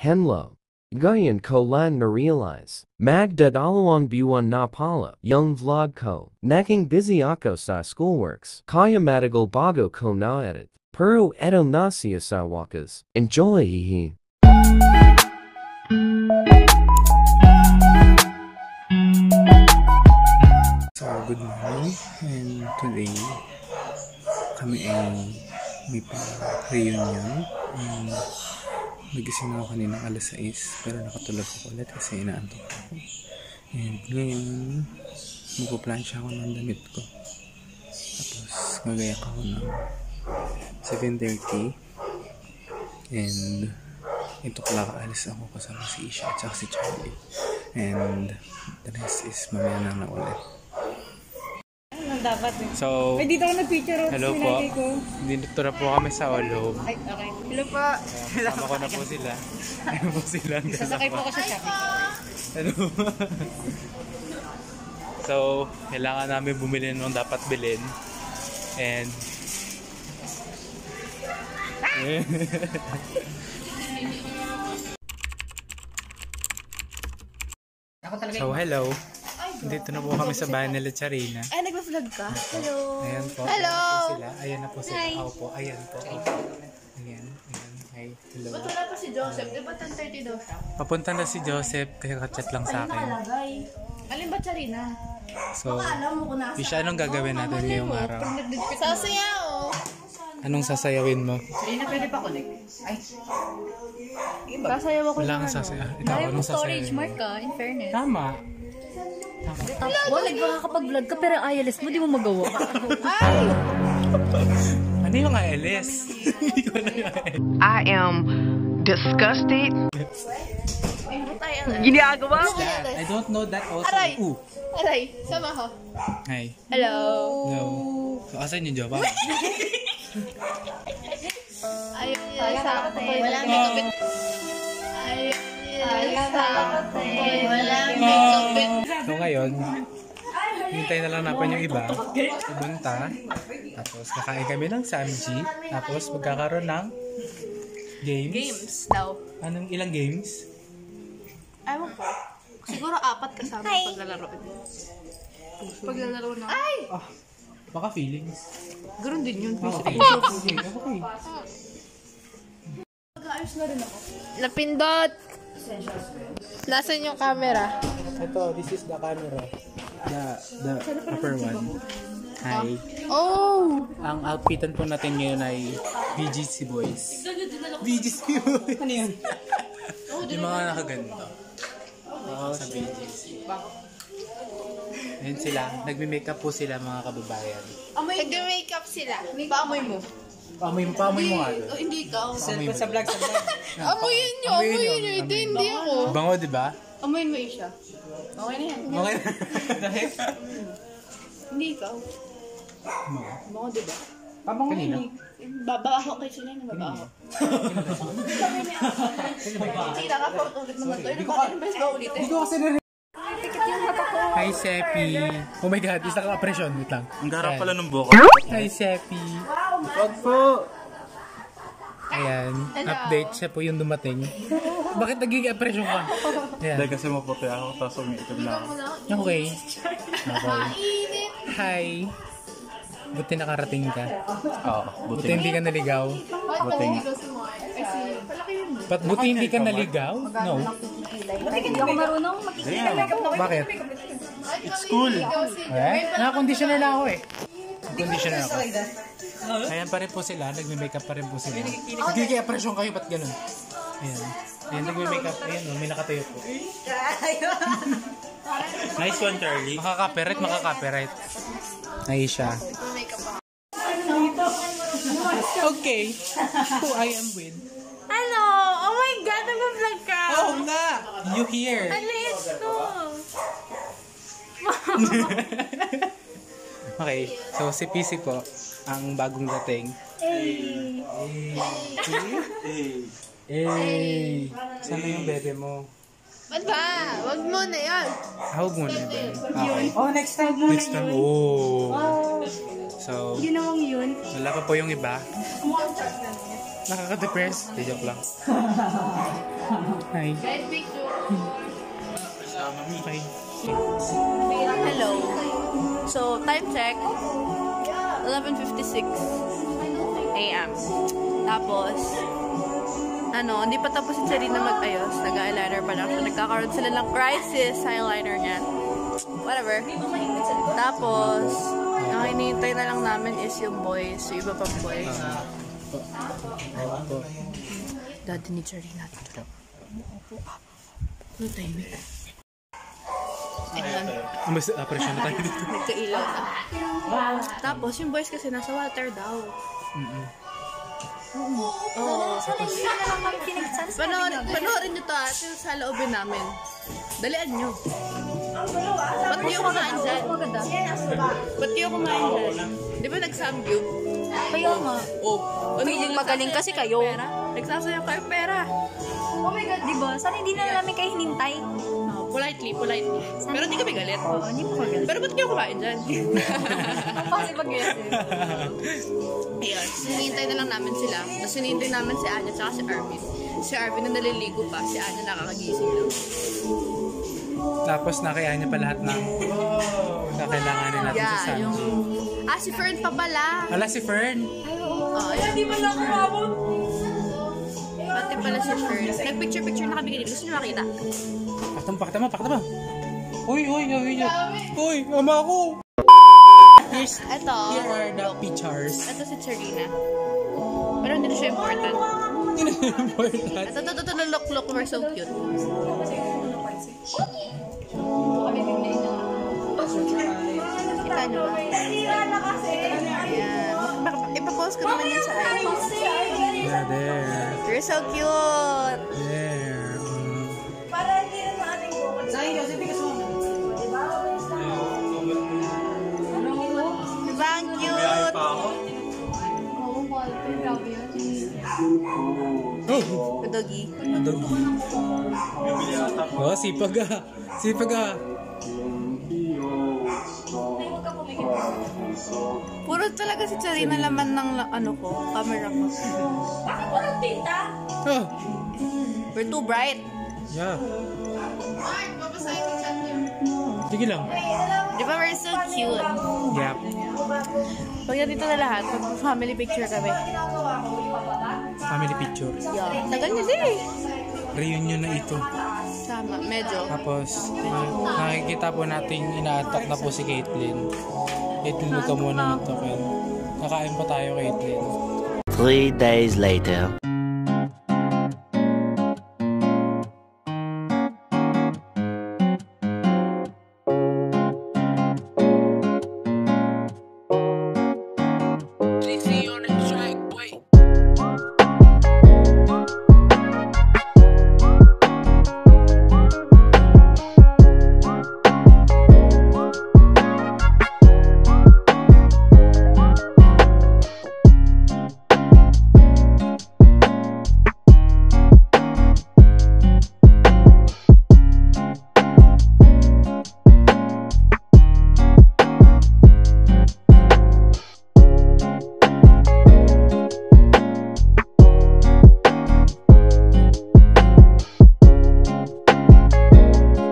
Henlo. Gayan ko lan na realize. Magdad alawang buwan na pala. Young vlog ko. Naking busy ako sa schoolworks. Kaya matagal bago ko na edit. Pero eto na siya sa wakas. Enjoy hihi. So, good morning. And today, kami ay may pa-reunion. Um, nagising ako kanina alas 6, pero nakatulog ako ulit kasi inaantok ako. And ngayon, magpuplansya ako ng damit ko. Tapos, gagayak ako ng 7.30. And, ito pala alis ako kasama si Isha at si Charlie. And, the rest is mamaya na na ulit. Dapat eh. So, Ay, dito ako nag-picture of Hello po. sinagay ko. dito na po kami sa All Home. Ay, okay. Hello po. Kasama ko na po sila. Ayun po sila. Sasakay po ako sa Shopee. Ano? so, kailangan namin bumili nung dapat bilhin. And, Ako talaga so hello. Dito na po kami sa bahay nila Charina. Ay, nagpa-vlog ka? Hello. Ayan po. Hello. Ayan po sila. Ayan na po sila. Hi. Ako po. Ayan po. Ayan. Ayan. Hi. Hello. Ba't wala pa si Joseph? Di ba 10.30 daw siya? Papunta na si Joseph kaya kachat lang sa akin. Nakalagay. Alin ba Charina? So, Alam mo kung nasa. Isha, anong gagawin natin ngayong araw? Sasayaw. Anong sasayawin mo? Hindi na pwede pa connect. Ay, Sasayaw ako Wala kang sasaya. Ikaw, anong sasayawin mo? ka, in fairness. Tama. Wala, nakakapag-vlog ka pero ILS mo, di mo magawa. Ano yung ALS. I am disgusted. Ginagawa mo I don't know that also. Aray! Ooh. Aray, sama ko. Hi. Hello. Hello. So, asan yung jowa? Ayaw niya sa akin. Walang makapit. Ayaw niya sa akin. Walang makapit. So ngayon, hintay na lang napan yung iba. Pupunta. Tapos kakain kami ng samji. Tapos magkakaroon ng games. Games daw. Anong ilang games? Ewan ko. Siguro apat kasama paglalaro. Paglalaro na. Ay! Ah, baka feelings. Ganun din yun. Oh, okay. okay. Okay. Napindot! Nasaan yung camera? Ito, this is the camera. The, the upper one. Hi. Oh! Ang outfitan po natin ngayon ay BGC Boys. BGC Boys? Ano yun? yung mga nakaganto. Oo, sa BGC. Ayan sila. Nagme-makeup po sila mga kababayan. Nag-makeup sila. Paamoy mo. Pamoy mo, pamoy mo nga. Oh, hindi ikaw. Pamoy mo. Sa vlog, sa vlog. Amoyin nyo, amoyin nyo. Hindi, hindi ako. Bango, di ba? Amoyin mo siya. Okay na yan. Okay. Dahil? Hindi ikaw. Bango, di ba? Pabango Kanina. Babaho kay sila na babaho. Tira ka po ulit naman to. Ano ba? Ano ba ba ulitin? Hi, Sepi. Oh my God, isa ka presyon. Wait lang. Ang garap pala ng buko. Hi, Sepi. Wag po. Ayan, update siya po yung dumating. Bakit nagiging presyon ka? Ayan. Dahil kasi maputi ako, tapos umiitim na ako. Okay. Okay. Hi. Buti nakarating ka. Oo, Buti buti. hindi ka naligaw. Buti nga. But buti hindi ka naligaw? No. Bakit? It's cool. Eh? Naka-conditioner na ako eh. Conditioner ako. Ayan pa rin po sila. Nagme-makeup pa rin po sila. Nagiging presyon kayo. Ba't ganun? Ayan. Ayan, nagme-makeup. Ayan, oh, may nakatayo po. Nice one, Charlie. Makaka-copyright, makaka-copyright. Aisha. Okay. Who I am with. Ano? Oh my God, nag-vlog ka! Oh, nga! You here. Alis to! Okay, so si PC po, ang bagong dating. Hey. Eh, sana yung bebe mo? Ba't ba? Wag mo na yan. Hawag mo na yun. Okay. Oh, next time mo Next time, oh. So, ginawang yun. wala pa po yung iba. Nakaka-depress. Di joke lang. Hi. Guys, picture. Okay. Hello. So, time check. 11.56 a.m. Tapos, ano, hindi pa tapos si Charina mag-ayos. Nag-eyeliner pa lang siya. Nagkakaroon sila ng crisis eyeliner niya. Whatever. Tapos, ang hinihintay na lang namin is yung boys. Yung iba pang boys. Daddy ni Charina. Ano timing? Tingnan. Mas appreciate na tayo dito. Nagkailaw na. Tapos, yung boys kasi nasa water daw. Oo. Panoorin, panoorin nyo to at yung sa loobin namin. Dalian nyo. Ba't ako kumain dyan? Ba't ako kumain dyan? Di ba nag-samgyup? Kaya nga. Oh. Ano yung magaling kasi kayo. Pera? Nagsasayang kayo pera. Oh my God, di ba? Sana hindi na namin kayo hinintay. Oh, politely, politely. Pero di kami galit. Oo, hindi mo magaling. Pero ba't kayo kumain dyan? Kasi pag-aggressive. Ayun, sinihintay na lang namin sila. Tapos sinihintay namin si Anya at si Arvin. Si Arvin na naliligo pa, si Anya nakakagising lang. Tapos nakaya niya pa lahat ng kakailanganin natin sa Yeah, Sanji. yung... Ah, si Fern pa pala. Ala si Fern. Oh, Hindi pa lang kumabot. Pati pala si Fern. Nag-picture-picture na kami kanina. Gusto niyo makita? Pakita mo, pakita mo, pakita mo. Uy, uy, uy, uy. Uy, ama ako. Here's, Ito. here are the pictures. Ito si Charina. Pero hindi na siya important. Hindi na important. Ito, ito, ito, look, look, we're so cute. Kita niyo ba? Ayan. Ipapost ko naman yan sa IG. Yeah, there. You're so cute! There. Oh, Doggy. doggy. Oh, sipag ah. Sipag ah. Puro talaga si Charina laman ng ano ko, camera ko. Oh, We're too bright. yeah. Sige lang. Di ba we're so cute? Yep. Pag nandito na lahat, mag-family picture kami. Family picture. Yeah. Tagal na din eh. Reunion na ito. Tama, medyo. Tapos, na- nakikita po nating ina-attack na po si Caitlyn. Caitlyn, huwag ka muna magtoken. Kakain pa tayo, Caitlyn. Three days later.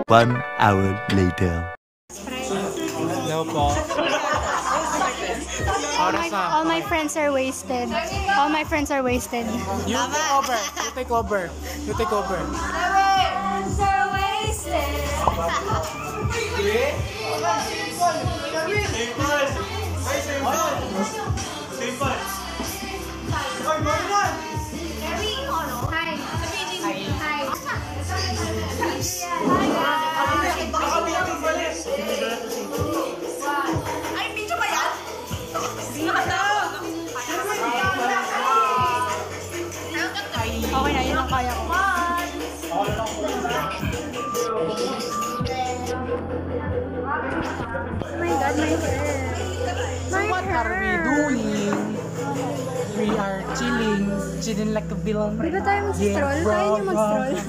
One hour later. Hello po. All my, all my friends are wasted. All my friends are wasted. You take over. You take over. You take over. friends are wasted. Oh my. My What are we doing? We are chilling. Chilling like a villain. Di ba tayo mag-stroll? Yeah, Kaya niyo mag-stroll?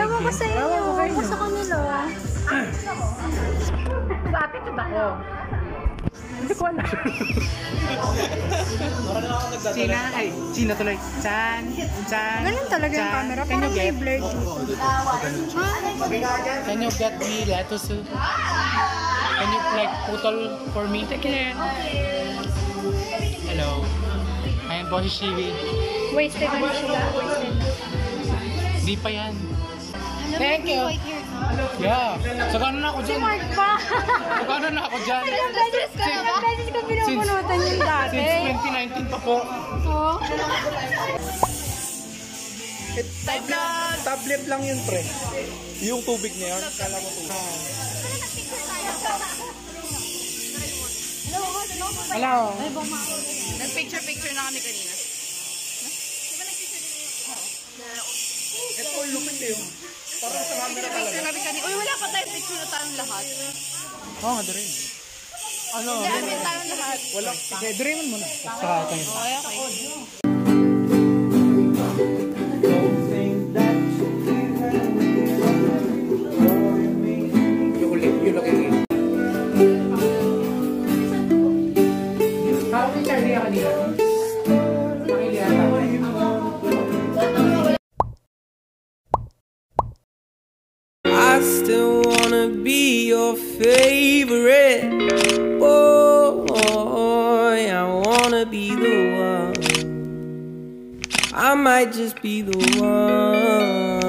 Ewan ko sa inyo. Ewan ko sa kanila. Attitude ako. Hindi ko alam. China, ay, China tuloy. Chan, Chan. Ganun talaga yung Chan. camera. Can you Parang may get, blurred dito. can you get me lettuce? Can you like putol for me? Hello. I am Boshi Shivi. Wasted na siya. Wasted. Di pa yan. Thank you. Yeah. Sagana na ako Si dyan. Mark pa. Sagana na ako dyan. Ilang beses ko, ilang beses ko pinupunutan yung dati. Since 2019 pa po. Oo. Tablet lang yun, pre. Yung tubig na yun, kala mo tubig. Hello. Nag-picture-picture na kami kanina. Ito, lupit eh. Parang sa camera talaga. Namin kanina. Uy, wala pa tayo picture na tayong lahat. Oo nga, Doraemon. Ano? Dami tayong lahat. Wala. Sige, Doraemon muna. Sa tayo. Okay, okay. Be your favorite boy. I wanna be the one. I might just be the one.